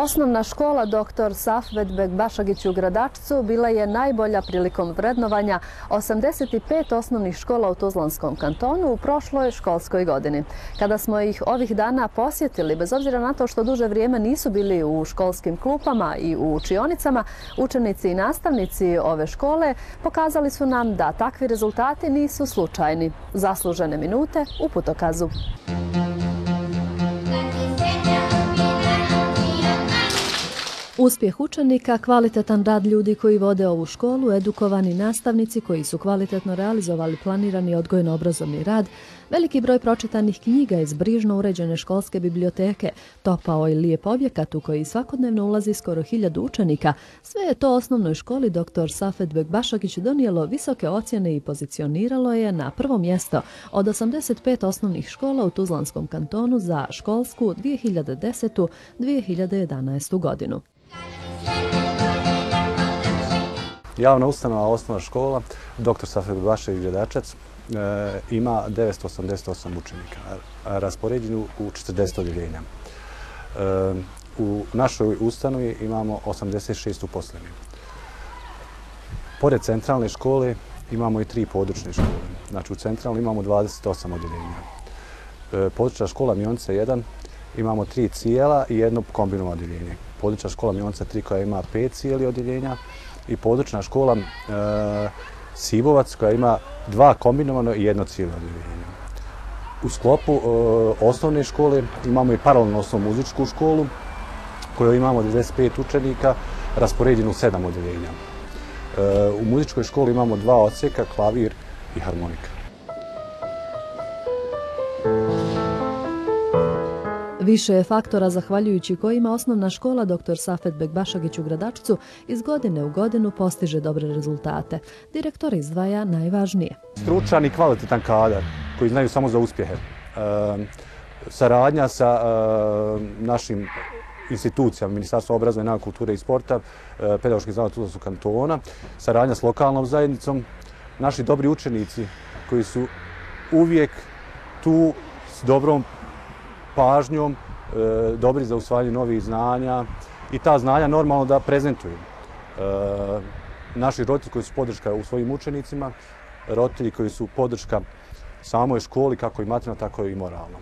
Osnovna škola dr. Safvedbeg Bašagić u Gradačcu bila je najbolja prilikom vrednovanja 85 osnovnih škola u Tuzlanskom kantonu u prošloj školskoj godini. Kada smo ih ovih dana posjetili, bez obzira na to što duže vrijeme nisu bili u školskim klupama i u učionicama, učenici i nastavnici ove škole pokazali su nam da takvi rezultati nisu slučajni. Zaslužene minute u putokazu. Uspjeh učenika, kvalitetan rad ljudi koji vode ovu školu, edukovani nastavnici koji su kvalitetno realizovali planirani odgojno-obrazovni rad, veliki broj pročitanih knjiga iz brižno uređene školske biblioteke, topao i lijep objekat u koji svakodnevno ulazi skoro hiljadu učenika, sve je to osnovnoj školi dr. Safet Begbašagić donijelo visoke ocjene i pozicioniralo je na prvo mjesto od 85 osnovnih škola u Tuzlanskom kantonu za školsku 2010-2011. godinu. Javna ustanova osnovna škola, dr. Safet Bašević Gledačac, Eh, ima 988 učenika, raspoređeni u 40 odjeljenja. Eh, u našoj ustanovi imamo 86 uposlenih. Pored centralne škole imamo i tri područne škole. Znači u centralnoj imamo 28 odjeljenja. Eh, područna škola Mionca 1 imamo tri cijela i jedno kombinovano odjeljenje područna škola Mionca 3 koja ima pet cijeli odjeljenja i područna škola e, Sibovac koja ima dva kombinovano i jedno cijelo odjeljenje. U sklopu e, osnovne škole imamo i paralelno osnovnu muzičku školu koju imamo 25 učenika raspoređenu u sedam odjeljenja. E, u muzičkoj školi imamo dva odseka, klavir i harmonika. Više je faktora zahvaljujući kojima osnovna škola dr. Safet Begbašagić u Gradačcu iz godine u godinu postiže dobre rezultate. Direktor izdvaja najvažnije. Stručan i kvalitetan kadar koji znaju samo za uspjehe. E, saradnja sa e, našim institucijama, Ministarstvo obrazovanja, kulture i sporta, e, Pedagoški zavod Tuzlansu kantona, saradnja s lokalnom zajednicom, naši dobri učenici koji su uvijek tu s dobrom pažnjom, e, dobri za usvajanje novih znanja i ta znanja normalno da prezentuju. E, naši roditelji koji su podrška u svojim učenicima, roditelji koji su podrška samoj školi, kako i materijalno, tako i moralno.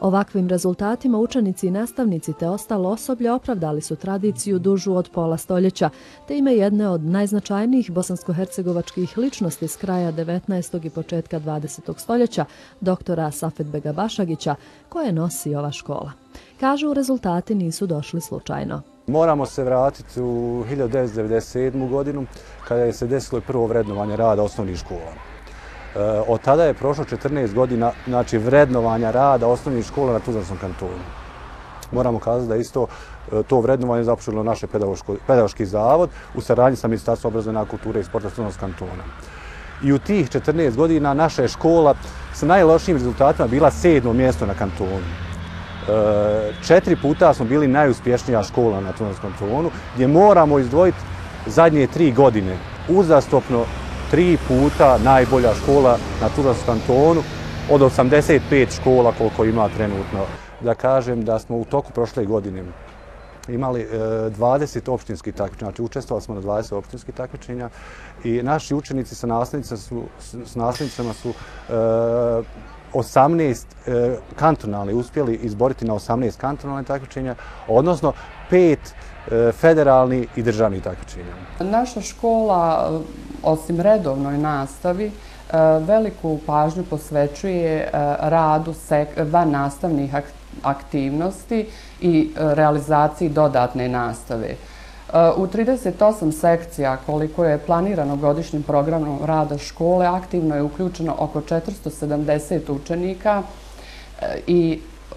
Ovakvim rezultatima učenici i nastavnici te ostalo osoblje opravdali su tradiciju dužu od pola stoljeća, te ime jedne od najznačajnijih bosansko-hercegovačkih ličnosti s kraja 19. i početka 20. stoljeća, doktora Safetbega Bašagića, koje nosi ova škola. Kažu, rezultati nisu došli slučajno. Moramo se vratiti u 1997. godinu, kada je se desilo prvo vrednovanje rada osnovnih škola. Eh, od tada je prošlo 14 godina znači, vrednovanja rada osnovnih škola na Tuzlanskom kantonu. Moramo kazati da isto eh, to vrednovanje započelo naše pedagoški zavod u saradnji sa Ministarstvom obrazovanja kulture i sporta Tuzlanskog kantona. I u tih 14 godina naša je škola sa najlošijim rezultatima bila sedmo mjesto na kantonu. E, četiri puta smo bili najuspješnija škola na Tuzlanskom kantonu, gdje moramo izdvojiti zadnje tri godine uzastopno tri puta najbolja škola na Tuzlanskom kantonu od 85 škola koliko ima trenutno. Da kažem da smo u toku prošle godine imali e, 20 opštinskih takmičenja, znači učestvovali smo na 20 opštinskih takmičenja i naši učenici sa nastavnicama su, s nastavnicama su e, 18 e, kantonalni uspjeli izboriti na 18 kantonalne takmičenja, odnosno pet E, federalni i državni takmičenja. Naša škola, e, osim redovnoj nastavi, e, veliku pažnju posvećuje e, radu van nastavnih aktivnosti i e, realizaciji dodatne nastave. U 38 sekcija koliko je planirano godišnjim programom rada škole, aktivno je uključeno oko 470 učenika e, i e,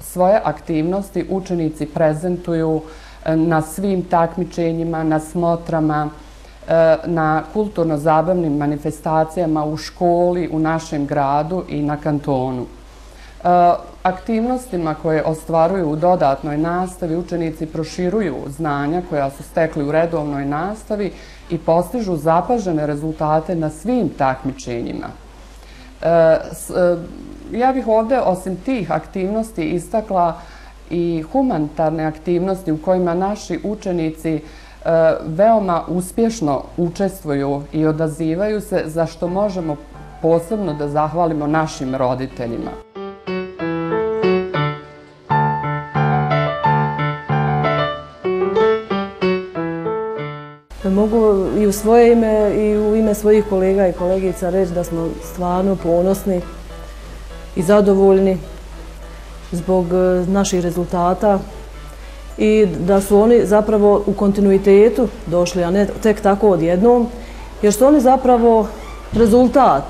svoje aktivnosti učenici prezentuju e, na svim takmičenjima, na smotrama, na kulturno-zabavnim manifestacijama u školi, u našem gradu i na kantonu. Eh, aktivnostima koje ostvaruju u dodatnoj nastavi učenici proširuju znanja koja su stekli u redovnoj nastavi i postižu zapažene rezultate na svim takmičenjima. Eh, eh, ja bih ovdje osim tih aktivnosti istakla i humanitarne aktivnosti u kojima naši učenici veoma uspješno učestvuju i odazivaju se, za što možemo posebno da zahvalimo našim roditeljima. Mogu i u svoje ime i u ime svojih kolega i kolegica reći da smo stvarno ponosni i zadovoljni zbog e, naših rezultata i da su oni zapravo u kontinuitetu došli, a ne tek tako odjednom, jer su oni zapravo rezultat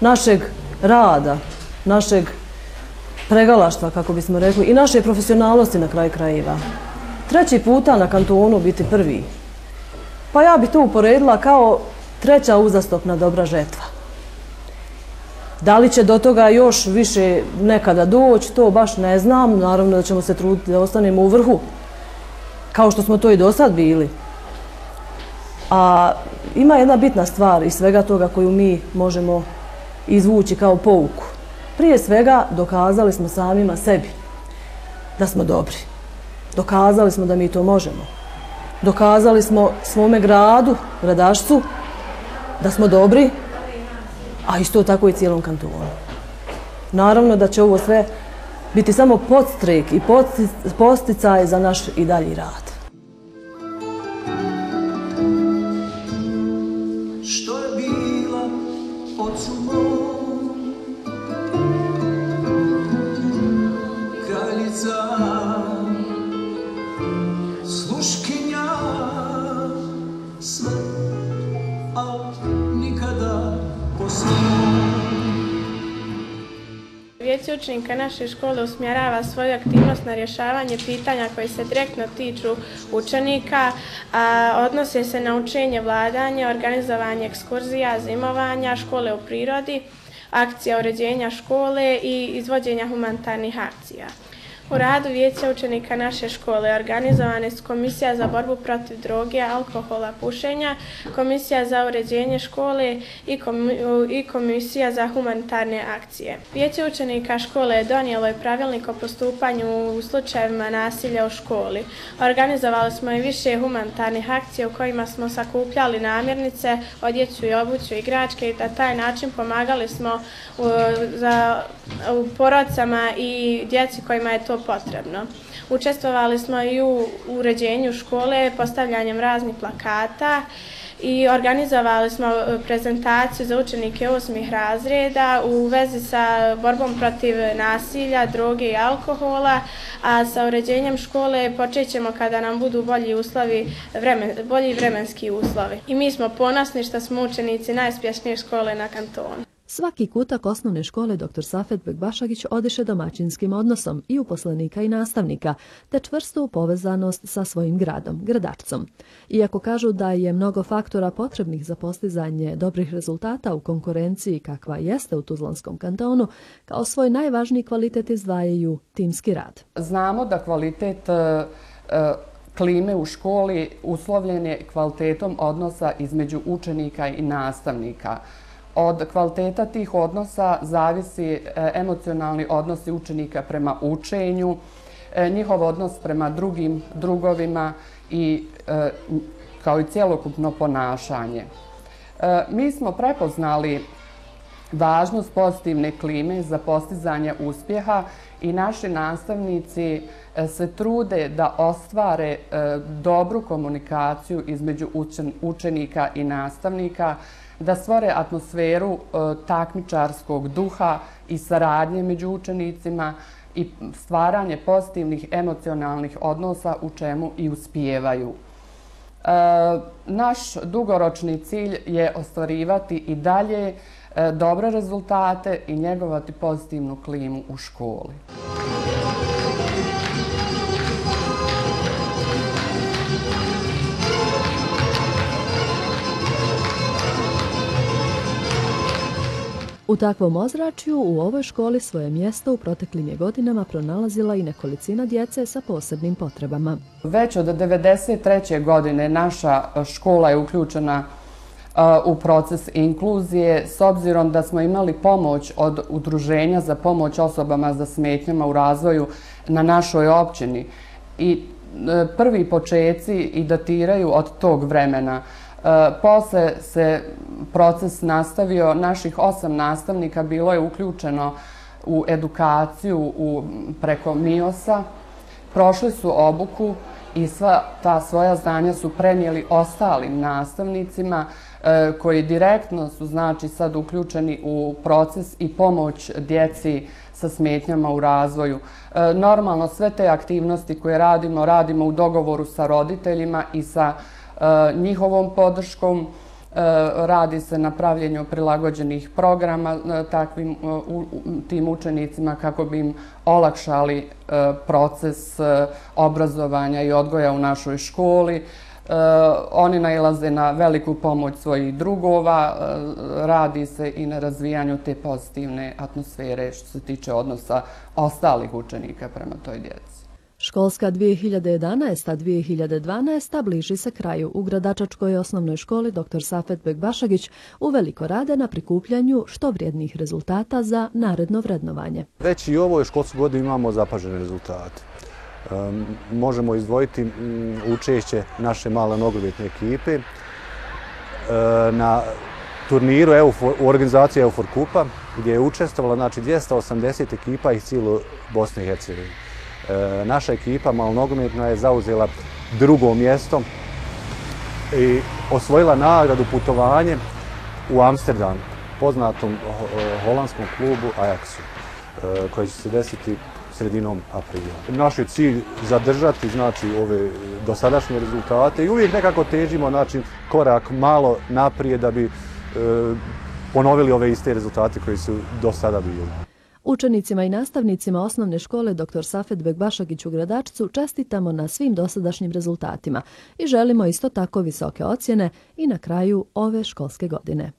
našeg rada, našeg pregalaštva, kako bismo rekli, i naše profesionalnosti na kraju krajeva. Treći puta na kantonu biti prvi. Pa ja bih to uporedila kao treća uzastopna dobra žetva. Da li će do toga još više nekada doći, to baš ne znam. Naravno da ćemo se truditi da ostanemo u vrhu, kao što smo to i do sad bili. A ima jedna bitna stvar iz svega toga koju mi možemo izvući kao pouku. Prije svega dokazali smo samima sebi da smo dobri. Dokazali smo da mi to možemo. Dokazali smo svome gradu, gradašcu, da smo dobri a isto tako i cijelom kantonu. Naravno da će ovo sve biti samo podstrek i posticaj za naš i dalji rad. Vijeće učenika naše škole usmjerava svoju aktivnost na rješavanje pitanja koji se direktno tiču učenika, a odnose se na učenje vladanja, organizovanje ekskurzija, zimovanja, škole u prirodi, akcija uređenja škole i izvođenja humanitarnih akcija. U radu vijeća učenika naše škole organizovane su Komisija za borbu protiv droge, alkohola, pušenja, Komisija za uređenje škole i Komisija za humanitarne akcije. Vijeće učenika škole donijelo je pravilnik o postupanju u slučajevima nasilja u školi. Organizovali smo i više humanitarnih akcija u kojima smo sakupljali namirnice, odjeću i obuću igračke i na taj način pomagali smo za porodcama i djeci kojima je to potrebno. Učestvovali smo i u uređenju škole postavljanjem raznih plakata i organizovali smo e, prezentaciju za učenike osmih razreda u vezi sa borbom protiv nasilja, droge i alkohola, a sa uređenjem škole počet ćemo kada nam budu bolji uslovi, vremen, bolji vremenski uslovi. I mi smo ponosni što smo učenici najspješnije škole na kantonu. Svaki kutak osnovne škole dr. Safet Begbašagić odiše domaćinskim odnosom i uposlenika i nastavnika, te čvrstu povezanost sa svojim gradom, gradačcom. Iako kažu da je mnogo faktora potrebnih za postizanje dobrih rezultata u konkurenciji kakva jeste u Tuzlanskom kantonu, kao svoj najvažniji kvalitet izdvajaju timski rad. Znamo da kvalitet e, e, klime u školi uslovljen je kvalitetom odnosa između učenika i nastavnika. Od kvaliteta tih odnosa zavisi e, emocionalni odnosi učenika prema učenju, e, njihov odnos prema drugim drugovima i e, kao i cjelokupno ponašanje. Mi smo prepoznali važnost pozitivne klime za postizanje uspjeha i naši nastavnici e, se trude da ostvare e, dobru komunikaciju između učenika i nastavnika, da stvore atmosferu e, takmičarskog duha i saradnje među učenicima i stvaranje pozitivnih emocionalnih odnosa u čemu i uspijevaju. Naš dugoročni cilj je ostvarivati i dalje dobre rezultate i njegovati pozitivnu klimu u školi. U takvom ozračju u ovoj školi svoje mjesto u proteklim je godinama pronalazila i nekolicina djece sa posebnim potrebama. Već od 1993. godine naša škola je uključena u u proces inkluzije s obzirom da smo imali pomoć od udruženja za pomoć osobama za smetnjama u razvoju na našoj općini. I e, prvi počeci i datiraju od tog vremena. E, posle se proces nastavio, naših osam nastavnika bilo je uključeno u edukaciju preko MIOS-a. Prošli su obuku i sva ta svoja znanja su prenijeli ostalim nastavnicima E, koji direktno su znači sad uključeni u proces i pomoć djeci sa smetnjama u razvoju. E, normalno sve te aktivnosti koje radimo, radimo u dogovoru sa roditeljima i sa e, njihovom podrškom. Radi se na pravljenju prilagođenih programa takvim tim učenicima kako bi im olakšali proces obrazovanja i odgoja u našoj školi. E, oni najlaze na veliku pomoć svojih drugova, e, radi se i na razvijanju te pozitivne atmosfere što se tiče odnosa ostalih učenika prema toj djeci. Školska 2011-2012 bliži se kraju. U Gradačačkoj osnovnoj školi dr. Safet Begbašagić uveliko rade na prikupljanju što vrijednih rezultata za naredno vrednovanje. Već i u ovoj školskoj godini imamo zapažene rezultate možemo izdvojiti učešće naše male nogometne ekipe e, na turniru u organizaciji Eufor Kupa gdje je učestvovala znači, 280 ekipa iz cijelu Bosne i Hercegovine. E, naša ekipa malonogometna je zauzela drugo mjesto i osvojila nagradu putovanje u Amsterdam, poznatom holandskom klubu Ajaxu, e, koji će se desiti sredinom aprila. Naš je cilj zadržati znači ove dosadašnje rezultate i uvijek nekako težimo znači korak malo naprijed da bi e, ponovili ove iste rezultate koji su do sada bili. Učenicima i nastavnicima osnovne škole dr. Safet Begbašagić u Gradačcu čestitamo na svim dosadašnjim rezultatima i želimo isto tako visoke ocjene i na kraju ove školske godine.